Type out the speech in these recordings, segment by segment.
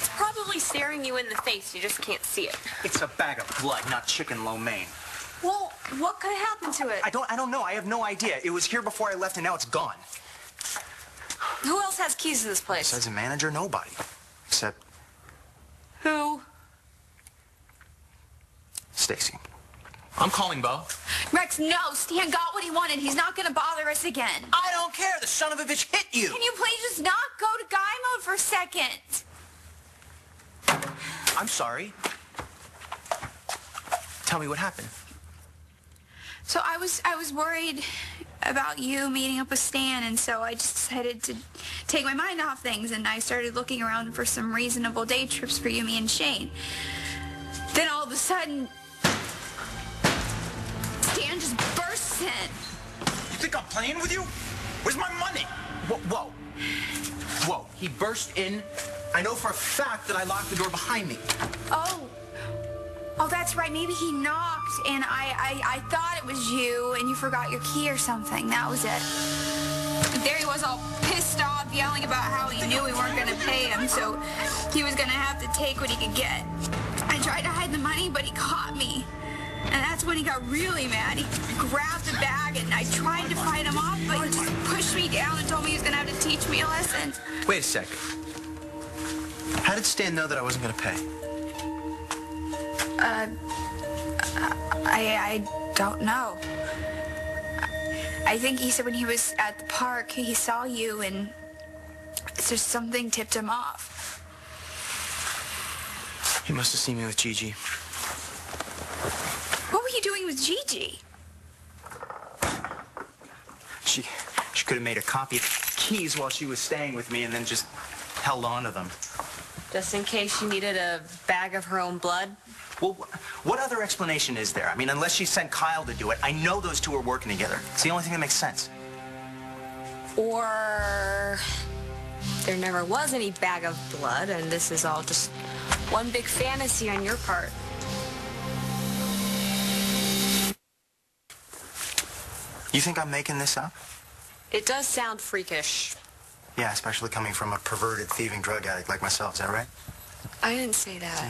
It's probably staring you in the face. You just can't see it. It's a bag of blood, not chicken lo mein. Well, what could happen to it? I don't I don't know. I have no idea. It was here before I left and now it's gone. Who else has keys to this place? Besides the manager, nobody. Except Who? Stacy. I'm calling Bo. Rex, no. Stan got what he wanted. He's not going to bother us again. I don't care. The son of a bitch hit you. Can you please just not go to guy mode for a second? I'm sorry. Tell me what happened. So I was I was worried about you meeting up with Stan, and so I just decided to take my mind off things, and I started looking around for some reasonable day trips for you, me, and Shane. Then all of a sudden, Stan just bursts in. You think I'm playing with you? Where's my money? Whoa, whoa. Whoa. He burst in. I know for a fact that I locked the door behind me. Oh. Oh, that's right. Maybe he knocked, and I, I, I thought it was you, and you forgot your key or something. That was it. There he was, all pissed off, yelling about how he knew we weren't going to pay him, so he was going to have to take what he could get. I tried to hide the money, but he caught me. And that's when he got really mad. He grabbed the bag, and I tried to fight him off, but he just pushed me down teach me a lesson. Wait a second. How did Stan know that I wasn't going to pay? Uh, I, I don't know. I think he said when he was at the park, he saw you and so something tipped him off. He must have seen me with Gigi. What were you doing with Gigi? She she could have made a copy keys while she was staying with me and then just held on to them. Just in case she needed a bag of her own blood? Well, what other explanation is there? I mean, unless she sent Kyle to do it, I know those two are working together. It's the only thing that makes sense. Or there never was any bag of blood, and this is all just one big fantasy on your part. You think I'm making this up? It does sound freakish. Yeah, especially coming from a perverted, thieving drug addict like myself. Is that right? I didn't say that.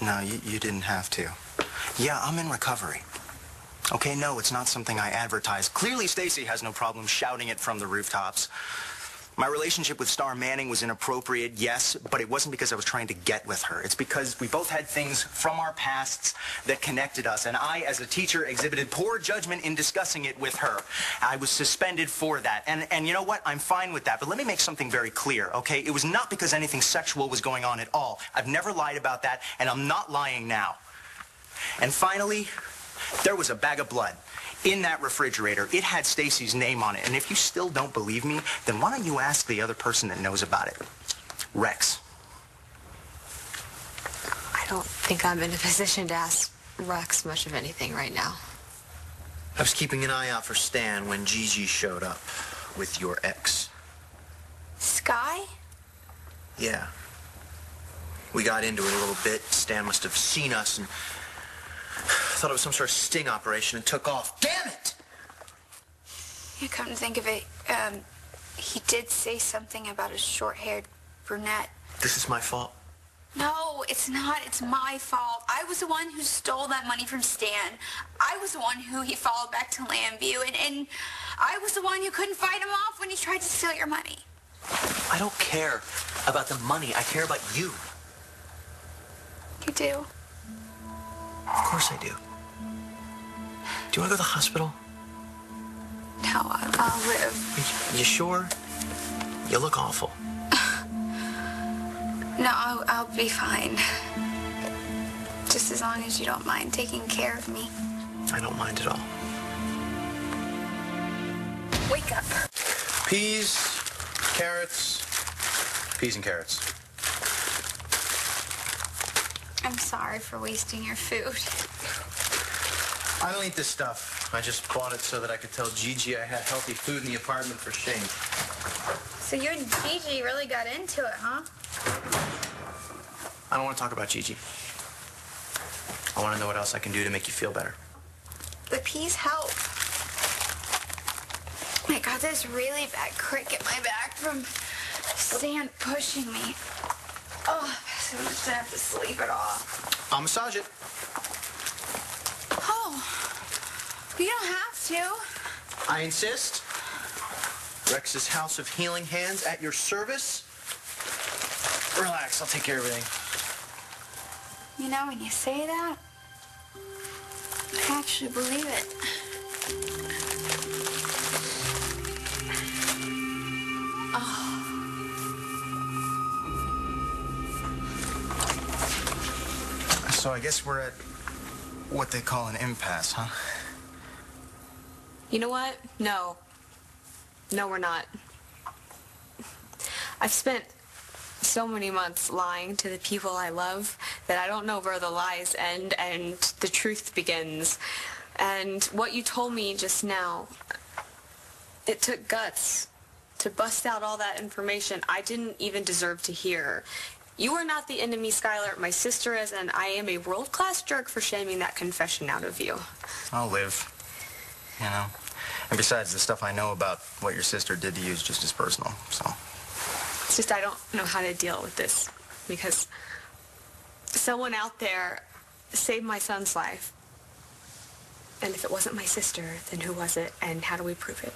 No. No, you, you didn't have to. Yeah, I'm in recovery. Okay, no, it's not something I advertise. Clearly, Stacy has no problem shouting it from the rooftops. My relationship with Starr Manning was inappropriate, yes, but it wasn't because I was trying to get with her. It's because we both had things from our pasts that connected us, and I, as a teacher, exhibited poor judgment in discussing it with her. I was suspended for that. And, and you know what? I'm fine with that. But let me make something very clear, okay? It was not because anything sexual was going on at all. I've never lied about that, and I'm not lying now. And finally, there was a bag of blood in that refrigerator. It had Stacy's name on it. And if you still don't believe me, then why don't you ask the other person that knows about it? Rex. I don't think I'm in a position to ask Rex much of anything right now. I was keeping an eye out for Stan when Gigi showed up with your ex. Sky? Yeah. We got into it a little bit. Stan must have seen us and thought it was some sort of sting operation and took off. Damn it! You come to think of it, um, he did say something about a short-haired brunette. This is my fault. No, it's not. It's my fault. I was the one who stole that money from Stan. I was the one who he followed back to Llanview, and, and I was the one who couldn't fight him off when he tried to steal your money. I don't care about the money. I care about you. You do? Of course I do. Do you want to go to the hospital? No, I'll live. You, you sure? You look awful. No, I'll, I'll be fine. Just as long as you don't mind taking care of me. I don't mind at all. Wake up. Peas, carrots, peas and carrots. I'm sorry for wasting your food. I don't eat this stuff. I just bought it so that I could tell Gigi I had healthy food in the apartment for Shane. So you and Gigi really got into it, huh? I don't want to talk about Gigi. I want to know what else I can do to make you feel better. The peas help. I got this really bad crick in my back from Stan pushing me. Oh, I'm just gonna have to sleep it off. I'll massage it. Oh, you don't have to. I insist. Rex's House of Healing Hands at your service. Relax, I'll take care of everything. You know, when you say that, I actually believe it. So I guess we're at what they call an impasse, huh? You know what? No. No, we're not. I've spent so many months lying to the people I love that I don't know where the lies end and the truth begins. And what you told me just now, it took guts to bust out all that information I didn't even deserve to hear. You are not the enemy, Schuyler. My sister is, and I am a world-class jerk for shaming that confession out of you. I'll live. You know? And besides, the stuff I know about what your sister did to you is just as personal, so. It's just I don't know how to deal with this because someone out there saved my son's life. And if it wasn't my sister, then who was it? And how do we prove it?